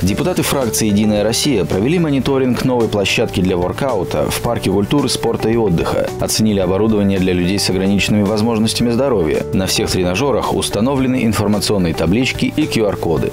Депутаты фракции «Единая Россия» провели мониторинг новой площадки для воркаута в Парке культуры, спорта и отдыха. Оценили оборудование для людей с ограниченными возможностями здоровья. На всех тренажерах установлены информационные таблички и QR-коды.